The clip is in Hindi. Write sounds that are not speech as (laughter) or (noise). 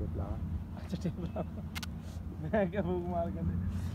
टेबला अच्छा (laughs) टेबला मैं क्या भूख मार कर